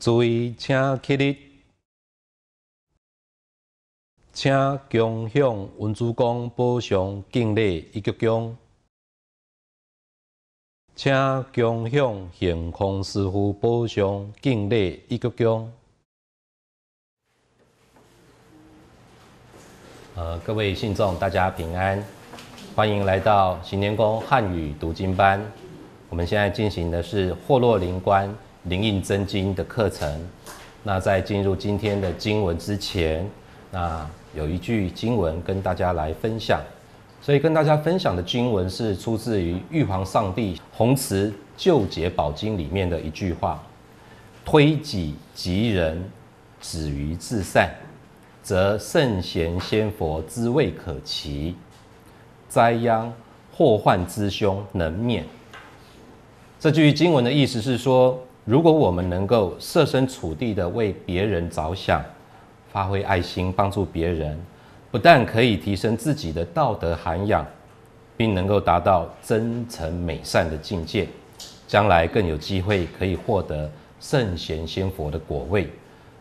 注意，请起立，请共享文殊公宝上敬礼一鞠躬，请共享显空师父宝上敬礼一鞠躬。呃，各位信众，大家平安，欢迎来到行天宫汉语读经班。我们现在进行的是霍洛灵官。灵印真经的课程，那在进入今天的经文之前，那有一句经文跟大家来分享。所以跟大家分享的经文是出自于玉皇上帝弘慈救劫宝经里面的一句话：“推己及人，止于至善，则圣贤仙佛之位可期，灾殃祸患之凶能免。”这句经文的意思是说。如果我们能够设身处地的为别人着想，发挥爱心帮助别人，不但可以提升自己的道德涵养，并能够达到真诚美善的境界，将来更有机会可以获得圣贤仙佛的果位，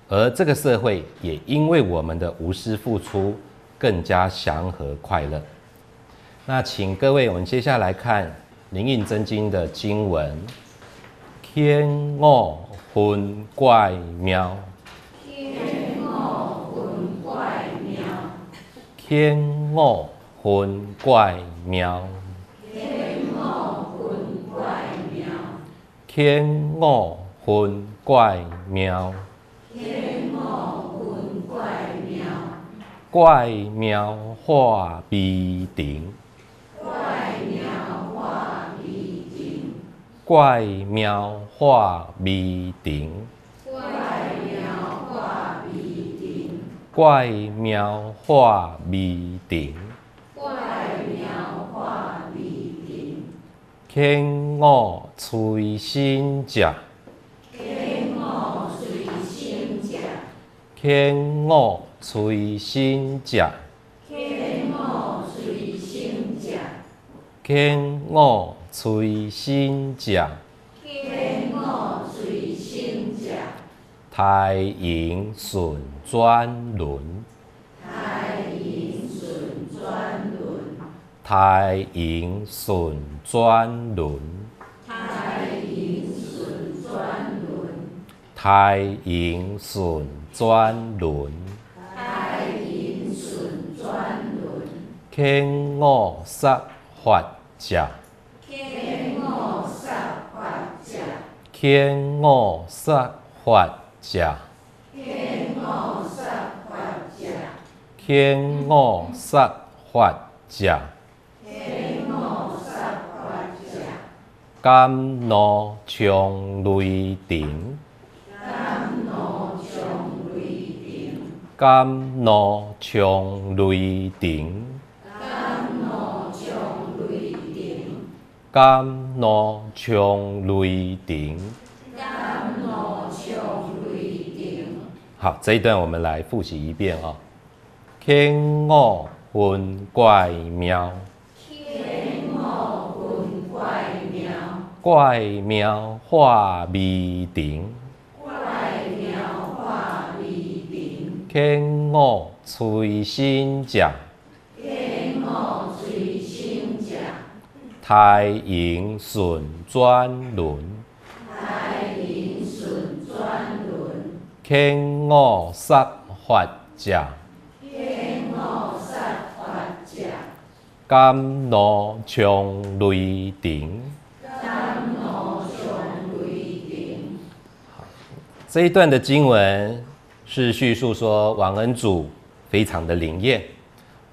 而这个社会也因为我们的无私付出，更加祥和快乐。那请各位，我们接下来看《灵印真经》的经文。天我分怪妙，天我分怪妙，天我分怪妙，天我分怪妙，天我分怪妙，天我分怪妙，怪妙化必定。怪妙化迷定，怪妙化迷定，怪妙化迷定，怪妙化迷定，天我随心食，天我随心食，天我随心食，天我随心食，天我。随心食，天我随心食，太阴顺转轮，太阴顺转轮，太阴顺转轮，太阴顺转轮，太阴顺转轮，太阴顺转轮，天我杀法食。天我杀法食，天我杀法食，天我杀法食，天我杀法食，甘露冲雷霆，甘露冲雷霆，甘露冲雷霆，甘露冲雷霆。好，这一段我们来复习一遍啊。天我分怪妙，天我分怪妙，怪妙化迷定，怪妙化迷定，天我随心食，太阴顺转轮。天我杀法者，天我杀法者，甘露冲雷霆，甘露冲雷霆。这一段的经文是叙述说，王恩主非常的灵验。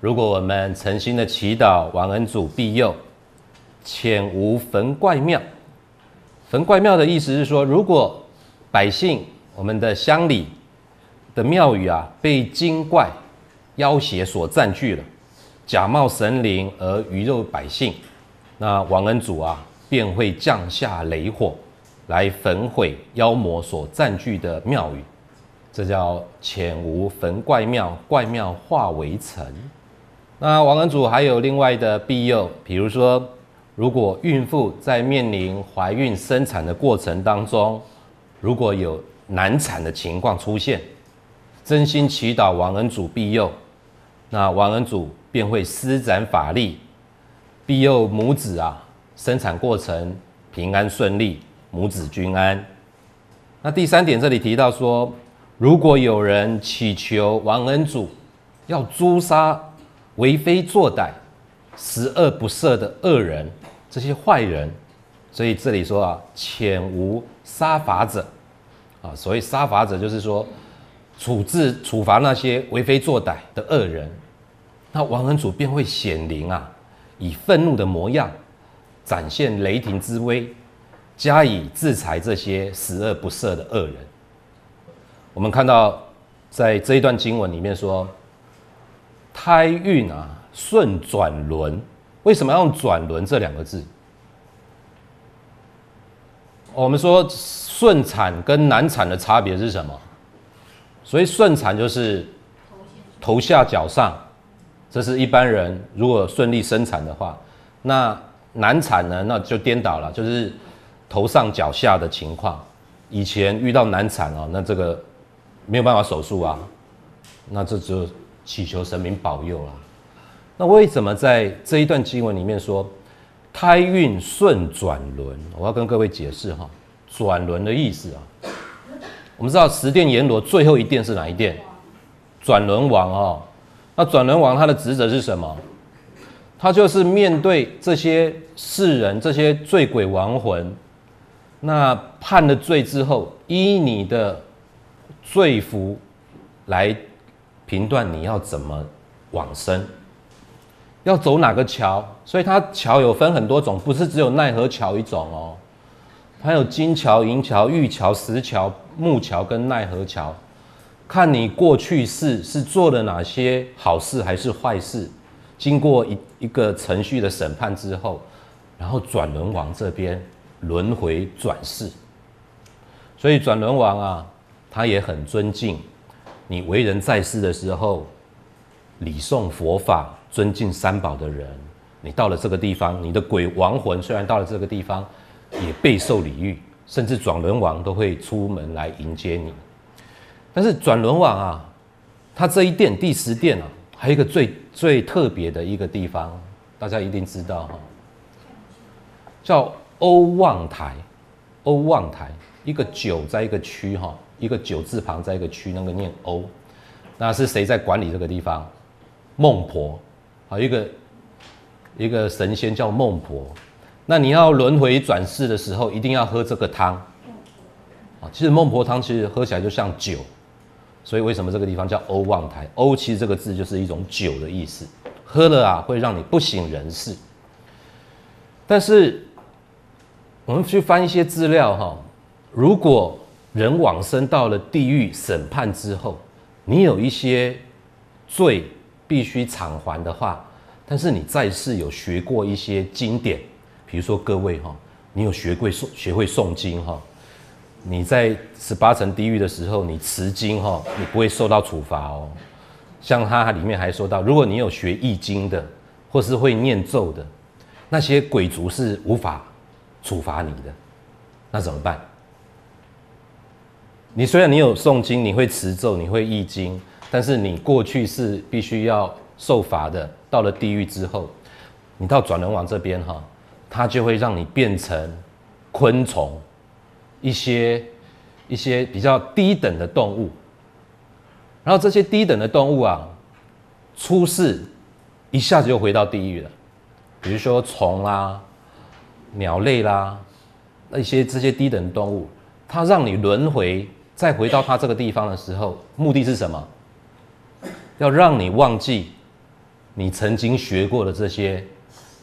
如果我们诚心的祈祷王恩主庇佑，浅无焚怪庙。焚怪庙的意思是说，如果百姓。我们的乡里的庙宇啊，被精怪妖邪所占据了，假冒神灵而鱼肉百姓，那王恩主啊，便会降下雷火来焚毁妖魔所占据的庙宇，这叫潜无焚怪庙，怪庙化为尘。那王恩主还有另外的庇佑，比如说，如果孕妇在面临怀孕生产的过程当中，如果有难产的情况出现，真心祈祷王恩主庇佑，那王恩主便会施展法力，庇佑母子啊，生产过程平安顺利，母子均安。那第三点，这里提到说，如果有人祈求王恩主要诛杀为非作歹、十恶不赦的恶人，这些坏人，所以这里说啊，遣无杀伐者啊，所谓杀伐者，就是说处置处罚那些为非作歹的恶人，那王恩主便会显灵啊，以愤怒的模样展现雷霆之威。加以制裁这些十恶不赦的恶人。我们看到，在这一段经文里面说，胎孕啊顺转轮，为什么要用转轮这两个字？我们说顺产跟难产的差别是什么？所以顺产就是头下脚上，这是一般人如果顺利生产的话，那难产呢，那就颠倒了，就是。头上脚下的情况，以前遇到难产哦，那这个没有办法手术啊，那这就祈求神明保佑了。那为什么在这一段经文里面说胎运顺转轮？我要跟各位解释哈，转轮的意思啊。我们知道十殿阎罗最后一殿是哪一殿？转轮王哦。那转轮王他的职责是什么？他就是面对这些世人、这些罪鬼亡魂。那判了罪之后，依你的罪福来评断你要怎么往生，要走哪个桥？所以它桥有分很多种，不是只有奈何桥一种哦，它有金桥、银桥、玉桥、石桥、木桥跟奈何桥，看你过去世是做了哪些好事还是坏事，经过一一个程序的审判之后，然后转轮王这边。轮回转世，所以转轮王啊，他也很尊敬你为人在世的时候，礼诵佛法、尊敬三宝的人。你到了这个地方，你的鬼亡魂虽然到了这个地方，也备受礼遇，甚至转轮王都会出门来迎接你。但是转轮王啊，他这一殿第十殿啊，还有一个最最特别的一个地方，大家一定知道哈，叫。欧望台，欧望台，一个九在一个区哈，一个九字旁在一个区，那个念欧，那是谁在管理这个地方？孟婆，啊，一个一个神仙叫孟婆。那你要轮回转世的时候，一定要喝这个汤。啊，其实孟婆汤其实喝起来就像酒，所以为什么这个地方叫欧望台？欧其实这个字就是一种酒的意思，喝了啊会让你不省人事。但是。我们去翻一些资料哈，如果人往生到了地狱审判之后，你有一些罪必须偿还的话，但是你在世有学过一些经典，比如说各位哈，你有学会诵学会诵经哈，你在十八层地狱的时候，你持经哈，你不会受到处罚哦。像它里面还说到，如果你有学易经的，或是会念咒的，那些鬼族是无法。处罚你的，那怎么办？你虽然你有诵经，你会持咒，你会译经，但是你过去是必须要受罚的。到了地狱之后，你到转轮王这边哈，他就会让你变成昆虫，一些一些比较低等的动物。然后这些低等的动物啊，出世一下子就回到地狱了，比如说虫啊。鸟类啦，那些这些低等动物，它让你轮回，再回到它这个地方的时候，目的是什么？要让你忘记你曾经学过的这些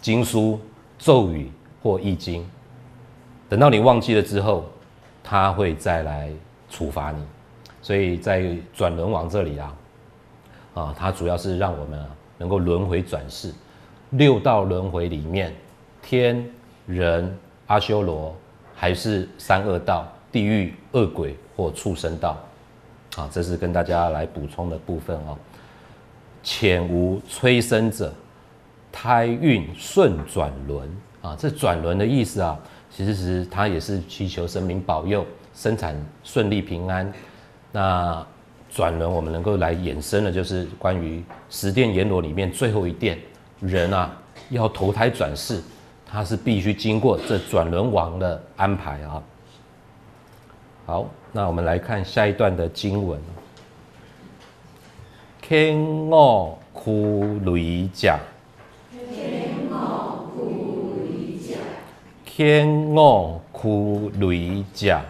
经书、咒语或易经。等到你忘记了之后，它会再来处罚你。所以在转轮王这里啊，啊，它主要是让我们啊能够轮回转世，六道轮回里面，天。人、阿修罗，还是三恶道、地狱、恶鬼或畜生道，啊，这是跟大家来补充的部分哦。浅无催生者，胎孕顺转轮啊，这转轮的意思啊，其实是它也是祈求神明保佑，生产顺利平安。那转轮我们能够来衍生的，就是关于十殿阎罗里面最后一殿人啊，要投胎转世，他是必须经过这转轮王的安排啊。好，那我们来看下一段的经文。天我苦雷甲，天我苦雷甲，天我苦雷甲，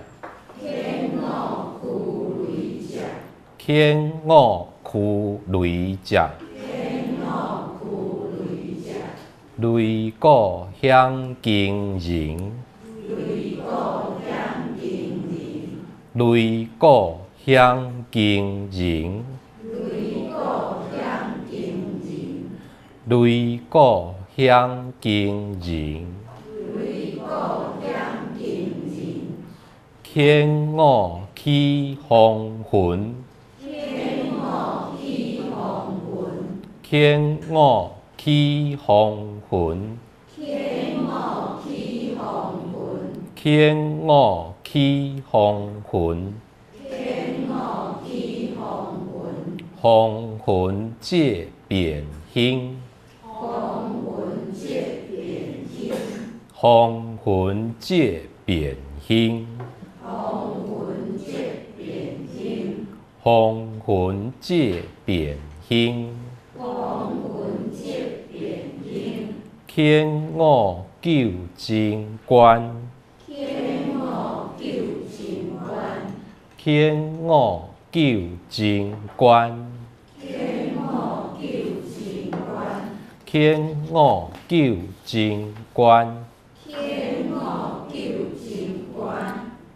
天我苦雷甲，天我苦雷甲，雷过香金人，雷过香金人，雷过香金人。雷过香金人，雷过香金人，天我起红云，天我起红云，天我起红云，天我起红云，天我起红魂，天我起红魂，红魂借变形。红魂借变形，红魂借变形，红魂借变形，红魂借变形，天我救金冠，天我救金冠，天我救金冠，天我救金冠，天我救金冠。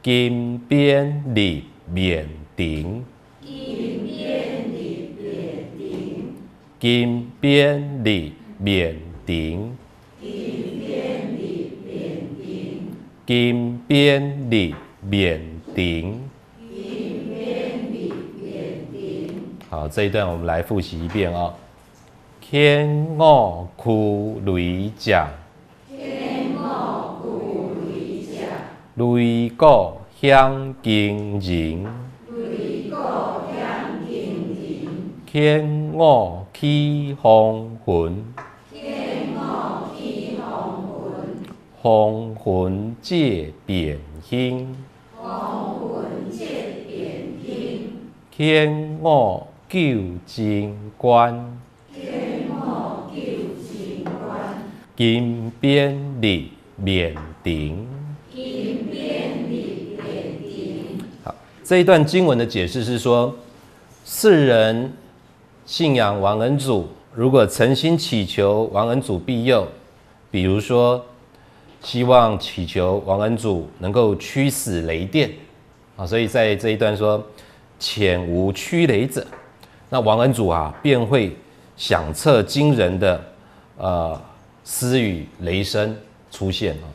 金边立面顶，金边立面顶，金边立面顶，金边立面顶，金边立面顶，金边立面顶。好，这一段我们来复习一遍啊。天我苦雷讲，天甲，雷过。香金人，雷过香金人，天我起风魂，天我起红魂，红魂借变形，红魂。借变形，天我救金冠，天我救金冠，金边立面顶。这一段经文的解释是说，世人信仰王恩主，如果诚心祈求王恩主庇佑，比如说希望祈求王恩主能够驱使雷电啊，所以在这一段说浅无驱雷者，那王恩主啊便会响彻惊人的呃私语雷声出现啊。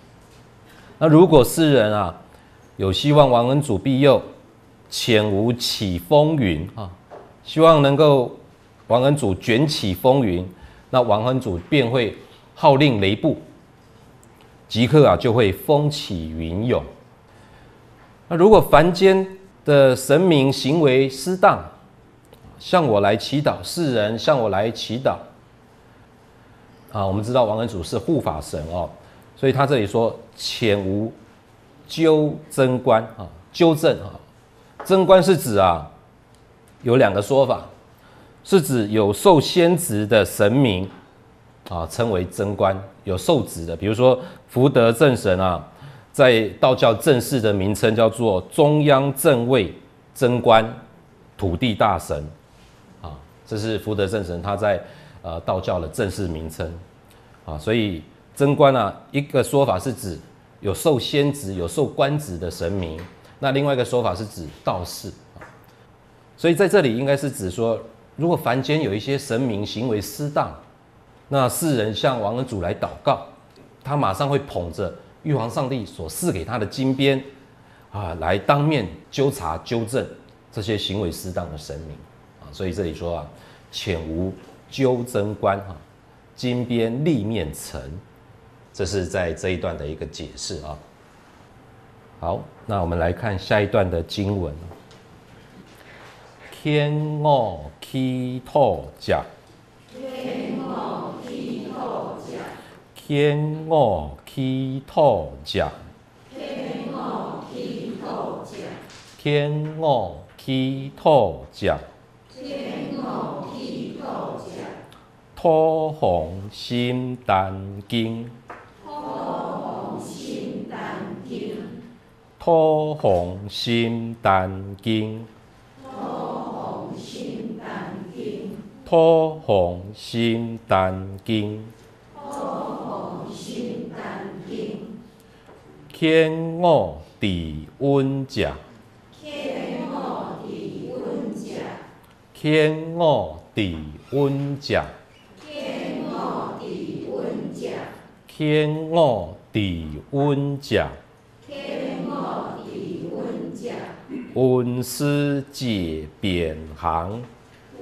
那如果世人啊有希望王恩主庇佑，浅无起风云啊，希望能够王恩主卷起风云，那王恩主便会号令雷布，即刻啊就会风起云涌。那如果凡间的神明行为失当，向我来祈祷，世人向我来祈祷，啊，我们知道王恩主是护法神哦，所以他这里说潜无纠正观啊，纠正啊。贞观是指啊，有两个说法，是指有受先职的神明啊，称为贞观；有受职的，比如说福德正神啊，在道教正式的名称叫做中央正位贞观土地大神啊，这是福德正神他在呃道教的正式名称啊，所以贞观啊，一个说法是指有受先职、有受官职的神明。那另外一个说法是指道士啊，所以在这里应该是指说，如果凡间有一些神明行为失当，那世人向王恩主来祷告，他马上会捧着玉皇上帝所赐给他的金鞭啊，来当面纠察纠正这些行为失当的神明啊。所以这里说啊，浅无纠争官哈，金鞭立面臣，这是在这一段的一个解释啊。好，那我们来看下一段的经文。天我起土甲，天我起土甲，天我起土甲，天我起土甲，天我起土甲，天我起土甲，土红心丹经，土红心丹经，土红心丹经，土红心丹经，土红心丹经，土红心丹经，天我地温甲，天我地温甲，天我地温甲，天我地温甲，天我地温甲，天我地温甲，温思解扁行，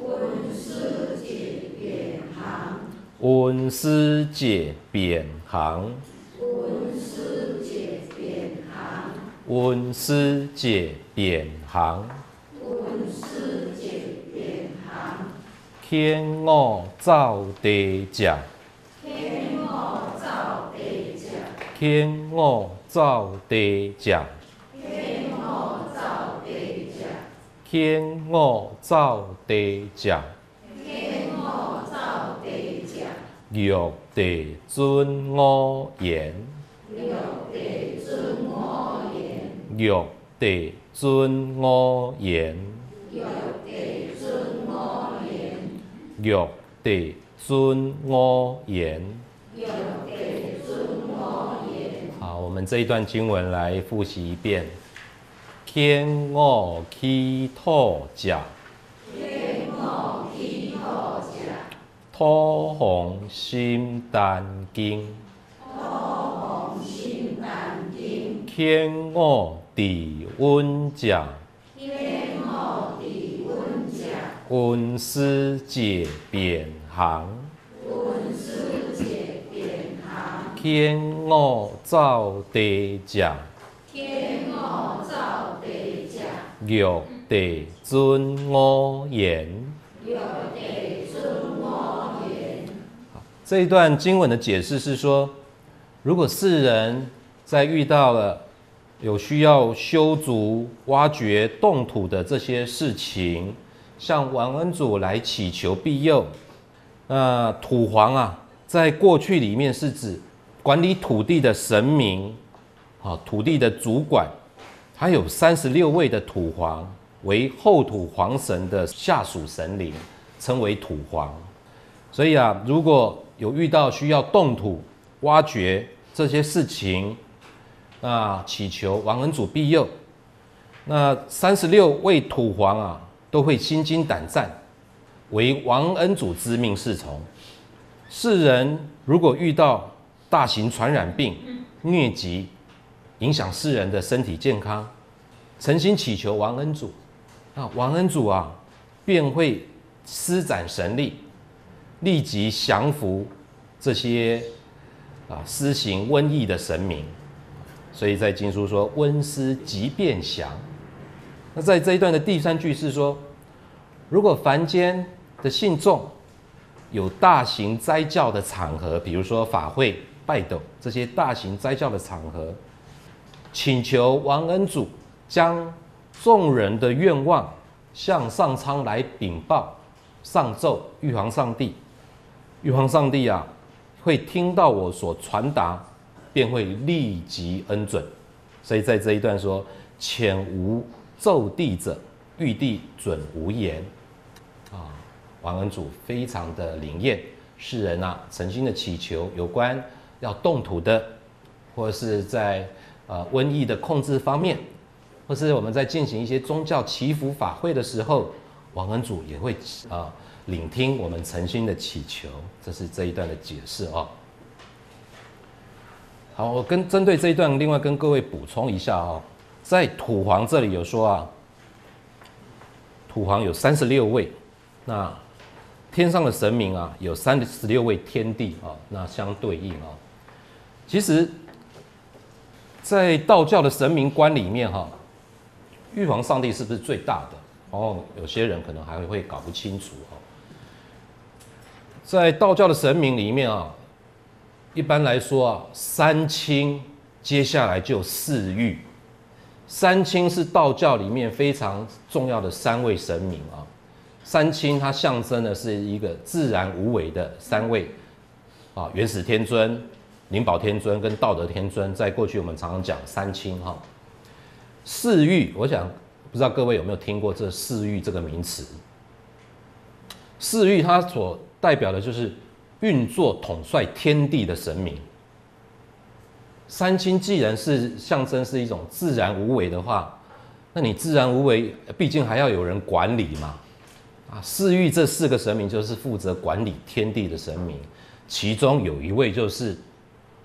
温师解扁行，温思解扁行，温师解扁行，温思解扁行，温师解扁行，天我造地甲，天我造地甲，天我造地甲，天我造地甲，天我造地甲，天我造地甲，玉地尊我言，玉地尊我言，玉地尊我言，玉地尊我言，玉地尊我言。六地尊我言。好，我们这一段经文来复习一遍。天我起土甲，天我起土甲，土红心丹经，土红心丹经，天我地温甲，天我地温甲，温思解扁行，温师解扁行，天我造地甲，天我，有地尊我言。六地尊我言。这一段经文的解释是说，如果世人在遇到了有需要修筑、挖掘、动土的这些事情，向王恩主来祈求庇佑，那土皇啊，在过去里面是指管理土地的神明，啊，土地的主管，他有三十六位的土皇，为后土皇神的下属神灵，称为土皇。所以啊，如果有遇到需要动土、挖掘这些事情，那祈求王恩主庇佑，那三十六位土皇啊，都会心惊胆战，为王恩主之命是从。世人如果遇到大型传染病、疟疾，影响世人的身体健康，诚心祈求王恩主，那王恩主啊，便会施展神力。立即降服这些啊施行瘟疫的神明，所以在经书说瘟师即便降。那在这一段的第三句是说，如果凡间的信众有大型斋教的场合，比如说法会、拜斗这些大型斋教的场合，请求王恩主将众人的愿望向上苍来禀报，上奏玉皇上帝。玉皇上帝啊，会听到我所传达，便会立即恩准。所以在这一段说：“遣无奏帝者，玉帝准无言。”啊，王恩主非常的灵验，世人啊诚心的祈求有关要动土的，或是在呃瘟疫的控制方面，或是我们在进行一些宗教祈福法会的时候，王恩主也会啊。聆听我们诚心的祈求，这是这一段的解释哦。好，我跟针对这一段，另外跟各位补充一下哦，在土皇这里有说啊，土皇有三十六位，那天上的神明啊有三十六位天帝啊，那相对应啊，其实在道教的神明观里面，哈，玉皇上帝是不是最大的？哦，有些人可能还会搞不清楚哈。在道教的神明里面啊，一般来说啊，三清接下来就四御。三清是道教里面非常重要的三位神明啊。三清它象征的是一个自然无为的三位啊，元始天尊、灵宝天尊跟道德天尊。在过去我们常常讲三清哈。四御，我想不知道各位有没有听过这四御这个名词？四御它所代表的就是运作统帅天地的神明。三清既然是象征是一种自然无为的话，那你自然无为，毕竟还要有人管理嘛。啊，四御这四个神明就是负责管理天地的神明，其中有一位就是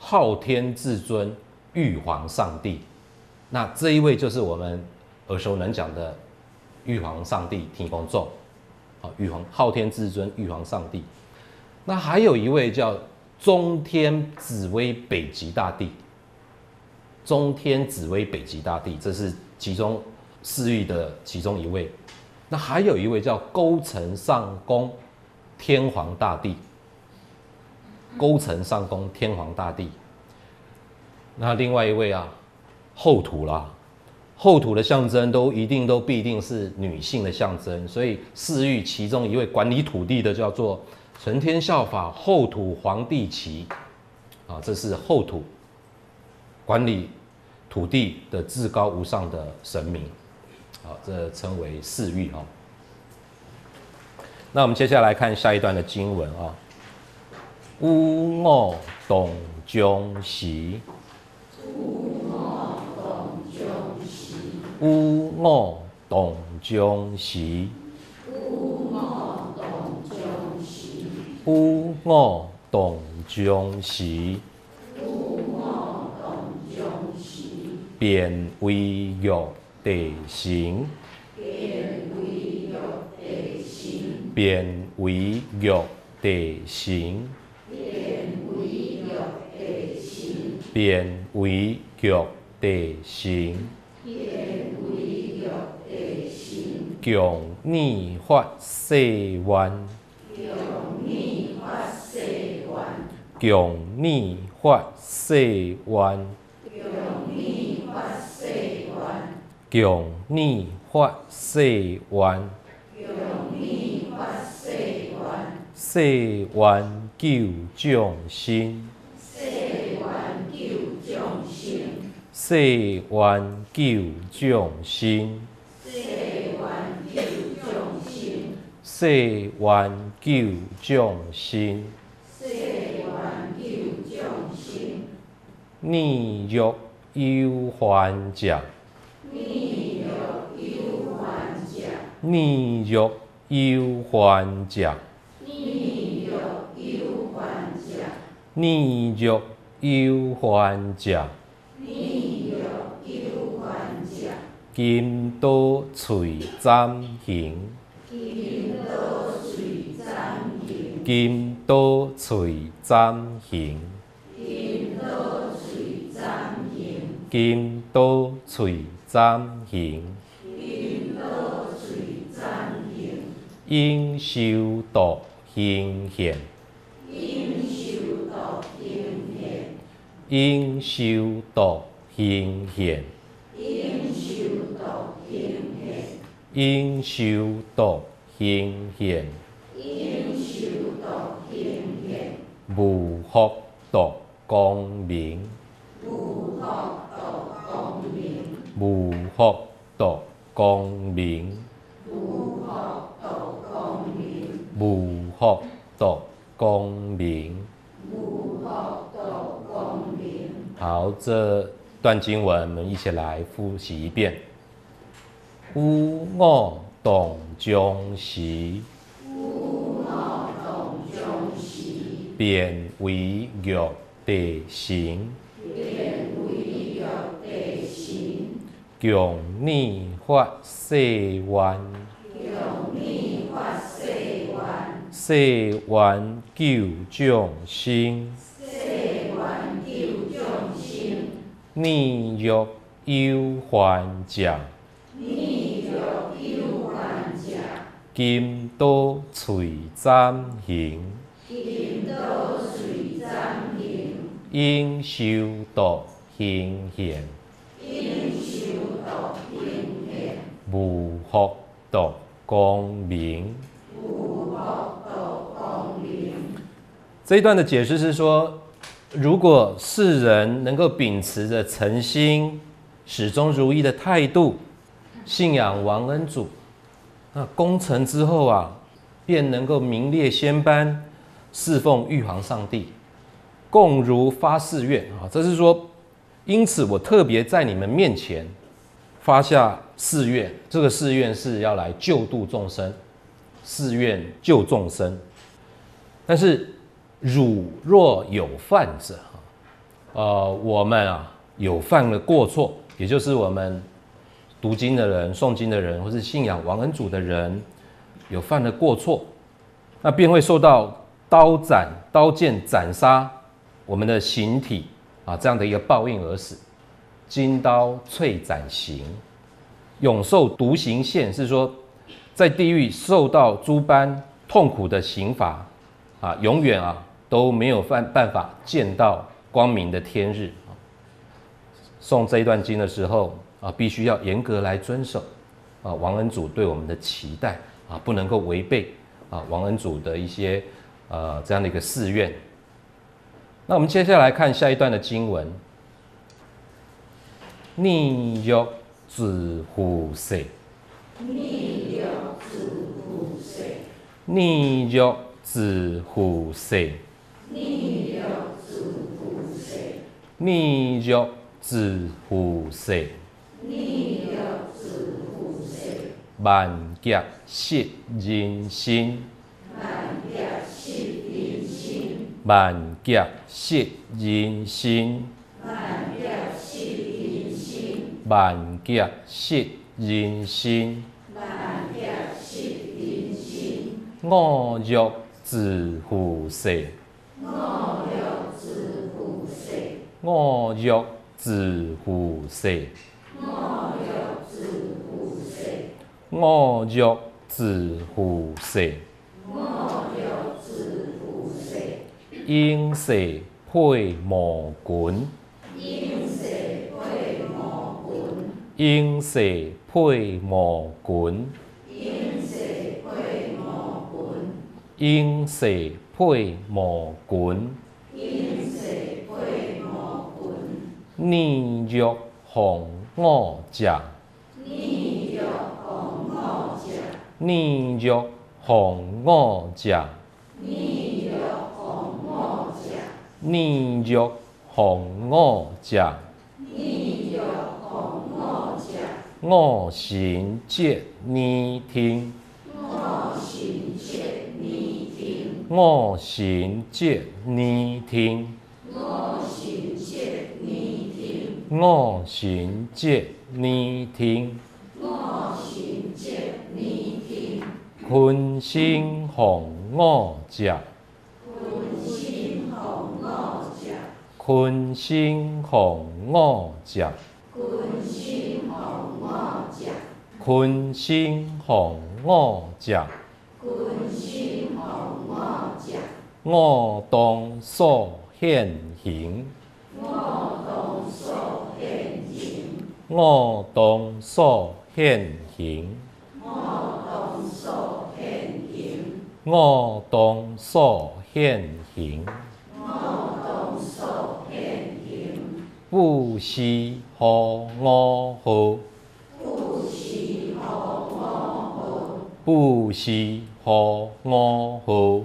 昊天至尊玉皇上帝。那这一位就是我们耳熟能讲的玉皇上帝天公众，啊，玉皇昊天至尊玉皇上帝。那还有一位叫中天紫薇北极大帝。中天紫薇北极大帝，这是其中四御的其中一位。那还有一位叫勾陈上宫天皇大帝，勾陈上宫天皇大帝。那另外一位啊，后土啦，后土的象征都一定都必定是女性的象征，所以四御其中一位管理土地的叫做承天效法后土皇帝旗，啊，这是后土。管理土地的至高无上的神明，好，这称为四御哈。那我们接下来看下一段的经文啊。乌我董中时，乌我董中喜，乌我董中喜，乌我董中喜，乌我董中喜。变为玉地形，变为玉地形，变为玉地形，变为玉地变为局地形，变为局地形，强逆发世弯，强逆发世弯，强逆发世弯，强逆发世弯，强逆发世弯，强逆发世，弯救众生誓愿救众生，世愿救众生，誓愿救众生，逆欲忧患者。逆欲忧患者，逆欲忧患者，逆欲忧患者，逆欲忧患金刀锤斩刑，金刀锤斩刑，金刀锤斩刑，金刀锤斩刑，金刀锤斩刑。应修道行贤，应修道行贤，应修道行贤，应修道行贤，应修道行现，应修道行贤，无福道光明，无福道光明，无福道光明。无福道光明，无福道光明。好，这段经文我们一起来复习一遍。吾我动中时，吾我动中时，变为玉地形，变为玉地形，强逆发誓愿，强逆发誓愿，誓愿救众生，誓愿救众生，逆欲忧患者，金刀垂斩刑，应受毒刑现，无福毒光明。这一段的解释是说，如果世人能够秉持着诚心、始终如一的态度，信仰王恩主，那功成之后啊，便能够名列仙班，侍奉玉皇上帝，共如发誓愿啊。这是说，因此我特别在你们面前发下誓愿，这个誓愿是要来救度众生，誓愿救众生，但是。汝若有犯者啊，呃，我们啊有犯了过错，也就是我们读经的人、诵经的人，或是信仰王恩主的人，有犯了过错，那便会受到刀斩、刀剑斩杀我们的形体啊这样的一个报应而死，金刀淬斩刑，永受独行限，是说在地狱受到诸般痛苦的刑罚啊，永远啊。都没有办办法见到光明的天日啊！诵这一段经的时候啊，必须要严格来遵守啊王恩主对我们的期待啊，不能够违背啊王恩主的一些呃这样的一个誓愿。那我们接下来看下一段的经文：逆欲自乎色，逆欲自乎色，逆欲自乎色。逆欲自负色，逆逆欲自负色，万劫失人心，万劫失人心，万劫失人心，万劫失人心，万劫失人心，我欲自负色。我欲自负色，我欲自负色，我欲自负色，我欲自负色，我欲自负色，应色配魔棍，应色配魔棍，应色配魔棍，应色配魔棍，应色。配魔棍，逆欲红我者，逆欲红我者，逆欲红我者，逆欲红我者，逆欲红我者，逆欲红我者，我行戒逆听。我行戒逆听，我行戒逆听，我行戒逆听，我行戒逆听。坤心红我者，坤心红我者，坤心红我者，坤心红我者，坤心红我者。我当所现行，我当所现行，我当所现行，我当所现行，我当所现行，我当所现行，不是何我好，不是何我好，不是何我好。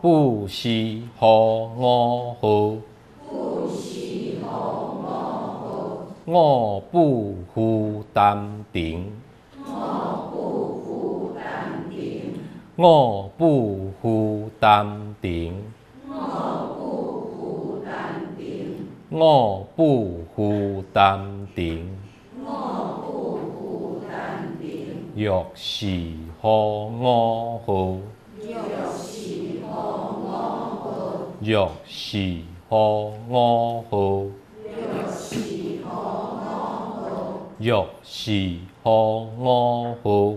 不是何我好，不我不负担定，我不负担定，我不负担定，我不负担定，我不负担定，我不负担定，若是何？我好。若是好五好，欲是好五好，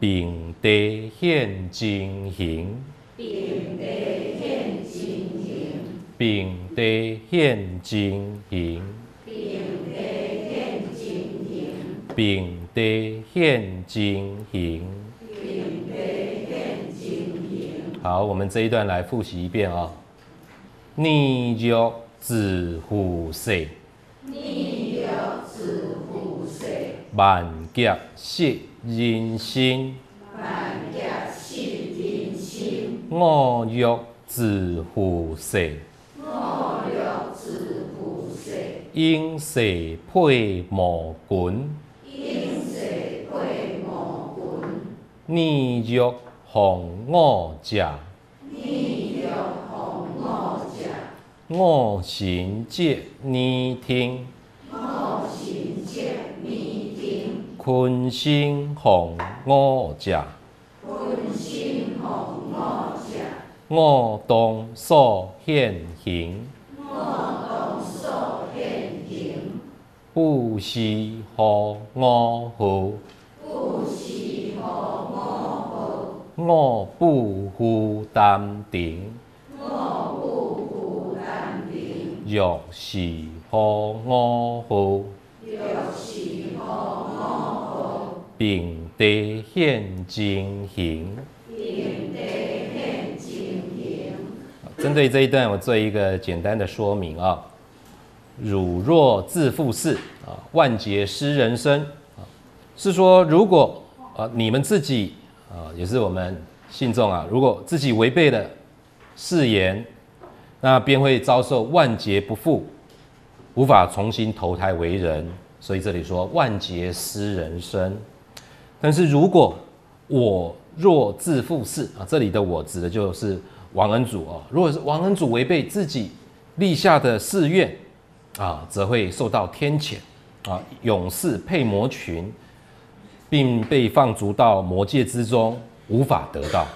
并地现真形，并地现真形，并地现真形。好，我们这一段来复习一遍啊。逆欲自负世，逆欲自负世，万劫失人心，万劫失人心，我欲自负世，我欲自负世，应世配魔君，应世配魔君，逆欲。红我者，我行节逆听，坤心红我者，我当所现行，不是何我好。我不负担定，我不负担定。若是何我好，若是何我好，并地现真形，并地现真形。针对这一段，我做一个简单的说明啊。汝若自负世啊，万劫失人生啊，是说如果啊你们自己。啊，也是我们信众啊，如果自己违背了誓言，那便会遭受万劫不复，无法重新投胎为人。所以这里说万劫失人生。但是如果我若自负誓啊，这里的我指的就是王恩祖啊。如果是王恩祖违背自己立下的誓愿啊，则会受到天谴啊，永世配魔群。并被放逐到魔界之中，无法得到。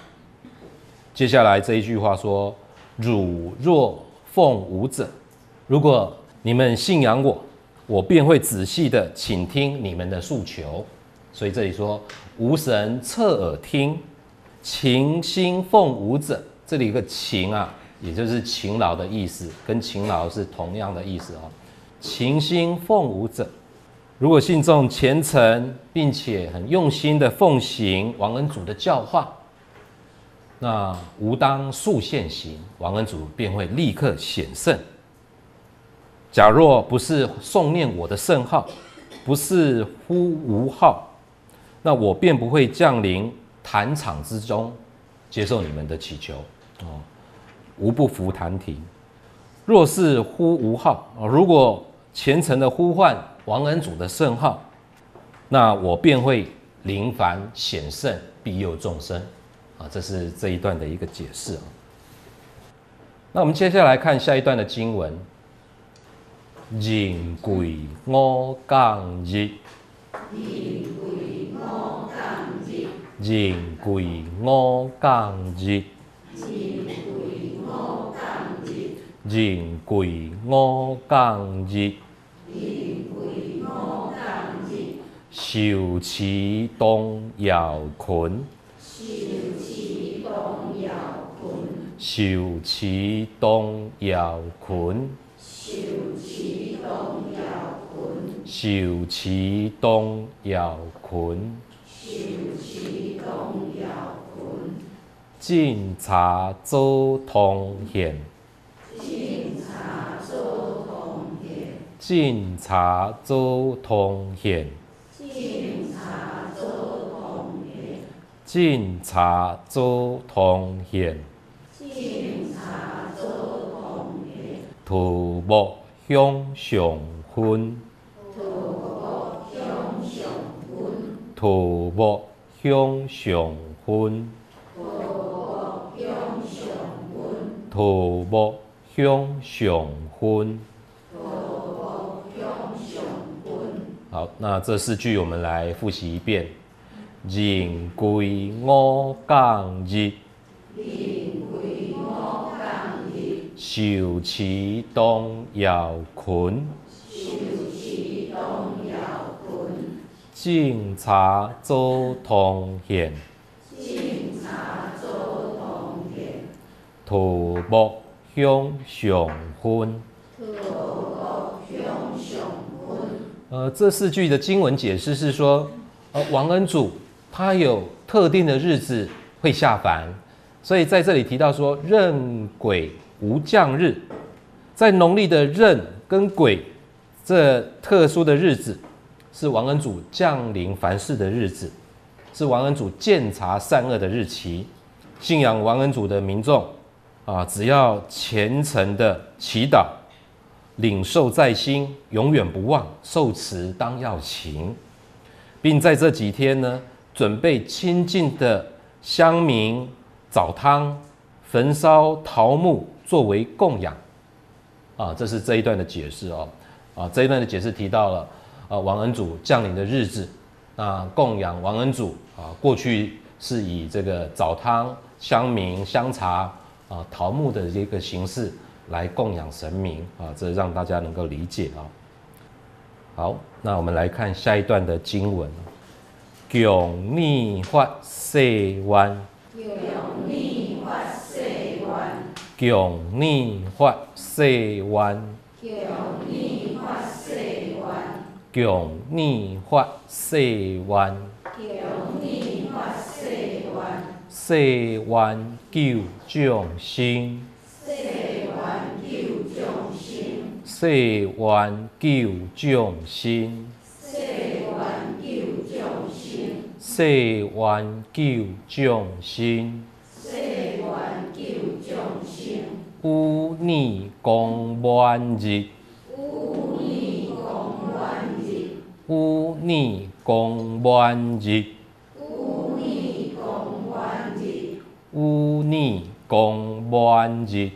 接下来这一句话说：“汝若奉吾者，如果你们信仰我，我便会仔细的倾听你们的诉求。”所以这里说：“无神侧耳听，勤心奉吾者。”这里一个“勤”啊，也就是勤劳的意思，跟勤劳是同样的意思哦。勤心奉吾者。如果信众虔诚，并且很用心的奉行王恩祖的教化，那吾当速现行，王恩祖便会立刻显圣。假若不是诵念我的圣号，不是呼吾号，那我便不会降临坛场之中，接受你们的祈求。哦，无不服坛庭。若是呼吾号，哦如果虔诚的呼唤。王恩祖的圣号，那我便会临凡显圣，庇佑众生啊！这是这一段的一个解释啊。那我们接下来看下一段的经文：人贵我降日，人贵我降日，人贵我降日，人贵我降日。受持东遥坤，受持东遥坤，受持动摇群，受持动摇群，受持动摇群，敬茶周通贤，敬茶周通贤，敬茶周通贤。敬茶周通贤，敬茶周通贤，土木向上分，土木向上分，土木向上分，土木向上分，好，那这四句我们来复习一遍。人贵我降日，人酒旗东有昆酒旗东有昆敬茶周同显敬茶周同显徒木凶雄婚徒木凶雄婚呃这四句的经文解释是说呃王恩祖他有特定的日子会下凡所以在这里提到说壬鬼无降日，在农历的壬跟癸这特殊的日子，是王恩主降临凡世的日子，是王恩主鉴察善恶的日期。信仰王恩主的民众啊，只要虔诚的祈祷。领受在心，永远不忘；受持当要勤，并在这几天呢，准备清净的香茗、澡汤、焚烧桃木作为供养。啊，这是这一段的解释哦。啊，这一段的解释提到了啊，王恩主降临的日子。那供养王恩主啊，过去是以这个澡汤、香茗、香茶啊、桃木的这个形式。来供养神明啊，这让大家能够理解啊。好，那我们来看下一段的经文。供逆法世弯，弯，供逆法世弯，供逆法世弯，供逆法世弯，供逆法世弯，世弯救众生。世愿救众生，世愿救众生，世愿救众生，愿救众生。有逆公满日，有逆公满日，有逆公满日，有逆公满日，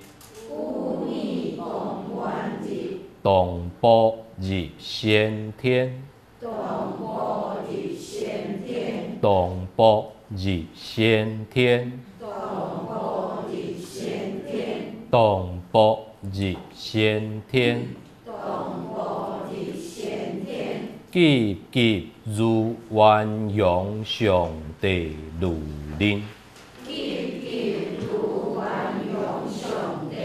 有逆公满日。东坡入先天，东坡入先天，东坡入先天，东坡入先天，东坡入先天，急急如万用上帝如林。急急如万用上帝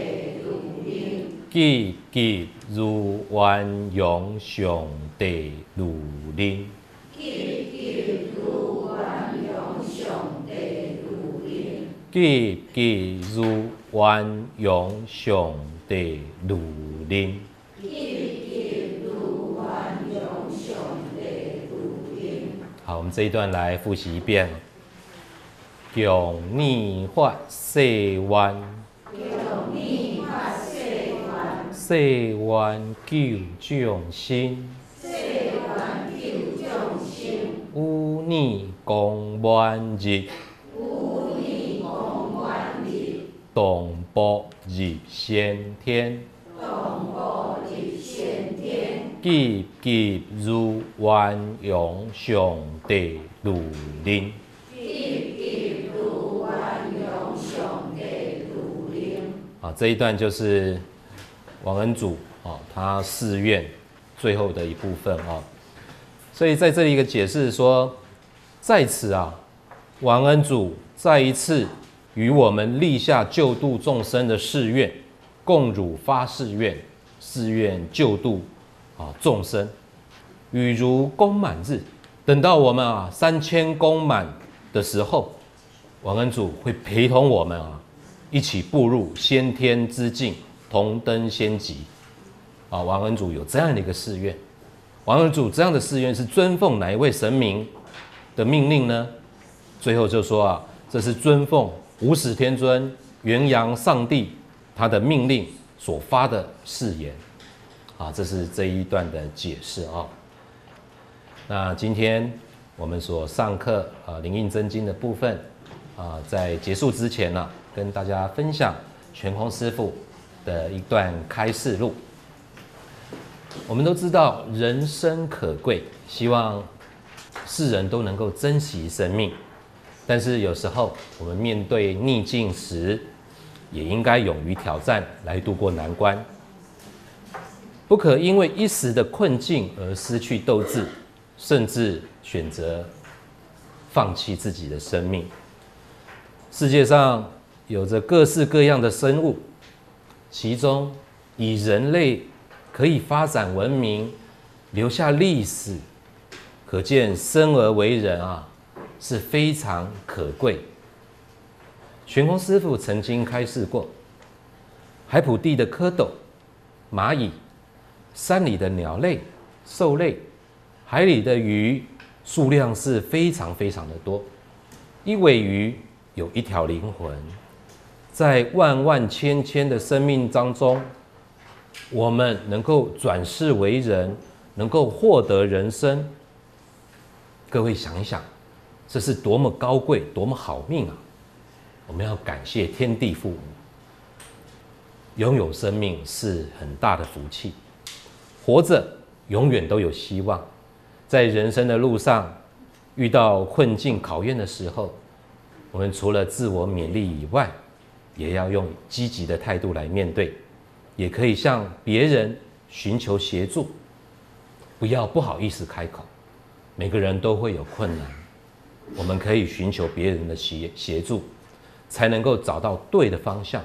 如林，急急如万用上帝如林，急急如万用上帝如林，急急如万用上帝如林。好，我们这一段来复习一遍。用逆法世弯。世愿救众生，世愿救众生，有逆公满日，有逆公满日，动步入先天，动波入先天，急急如万用上帝如林，急急如万用上帝如林。啊，这一段就是。王恩主啊，他寺院最后的一部分啊，所以在这里一个解释说，在此啊，王恩主再一次与我们立下救度众生的誓愿，共汝发誓愿，誓愿救度啊众生，与如功满日，等到我们啊三千功满的时候，王恩主会陪同我们啊一起步入先天之境。同登仙级，啊，王恩主有这样的一个誓愿。王恩主这样的誓愿是尊奉哪一位神明的命令呢？最后就说啊，这是尊奉无始天尊、元阳上帝他的命令所发的誓言。啊，这是这一段的解释啊。那今天我们所上课啊灵印真经的部分啊，在结束之前呢，跟大家分享全空师傅。的一段开示录，我们都知道人生可贵，希望世人都能够珍惜生命。但是有时候我们面对逆境时，也应该勇于挑战，来度过难关。不可因为一时的困境而失去斗志，甚至选择放弃自己的生命。世界上有着各式各样的生物，其中以人类可以发展文明、留下历史，可见生而为人啊是非常可贵。玄空师傅曾经开示过：海普地的蝌蚪、蚂蚁，山里的鸟类、兽类，海里的鱼，数量是非常非常的多。一尾鱼有一条灵魂，在万万千千的生命当中，我们能够转世为人，能够获得人生。各位想一想，这是多么高贵、多么好命啊！我们要感谢天地父母，拥有生命是很大的福气，活着永远都有希望。在人生的路上遇到困境考验的时候，我们除了自我勉励以外，也要用积极的态度来面对，也可以向别人寻求协助，不要不好意思开口。每个人都会有困难，我们可以寻求别人的协协助。才能够找到对的方向，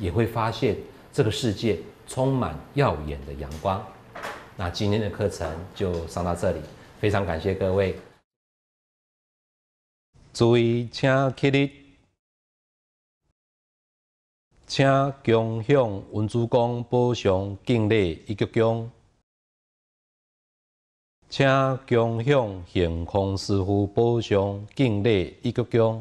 也会发现这个世界充满耀眼的阳光。那今天的课程就上到这里，非常感谢各位。注意，请起立，请共向文主公报上敬礼一鞠躬，请共向贤空师傅报上敬礼一鞠躬。